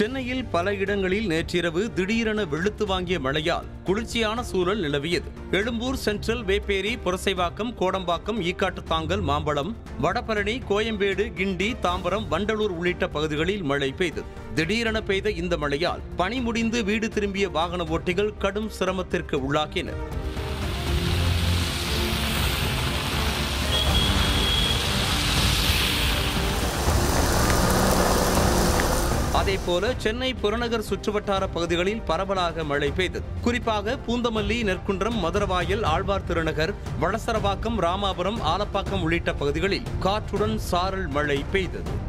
சென்னையில் பல இடங்களில் நேற்றிரவு திடீரென வெளுத்து வாங்கிய மழையால் குளிர்ச்சியான சூழல் நிலவியது. எழும்பூர் சென்ட்ரல் வேப்பேரி புரசைவாக்கம் கோடம்பாக்கம் ஈக்காட்டுத்தாங்கல் மாம்பழம் வடபழனி கோயம்பேடு கிண்டி தாம்பரம் வண்டலூர் உள்ளிட்ட பகுதிகளில் மழை பெய்தது. திடீரென பெய்த இந்த மழையால் பணி முடிந்து வீடு திரும்பிய வாகன ஓட்டிகள் கடும் சிரமத்திற்கு உள்ளாக்கினர் போல சென்னை புறநகர் சுற்றுவட்டார பகுதிகளில் பரவலாக மழை பெய்தது. குறிப்பாக பூந்தமல்லி நெற்குன்றம் மதுரவாயல் ஆழ்வார் திருநகர் வளசரவாக்கம் ராமாபுரம் ஆலப்பாக்கம் உள்ளிட்ட பகுதிகளில் காற்றுடன் சாரல் மழை பெய்தது.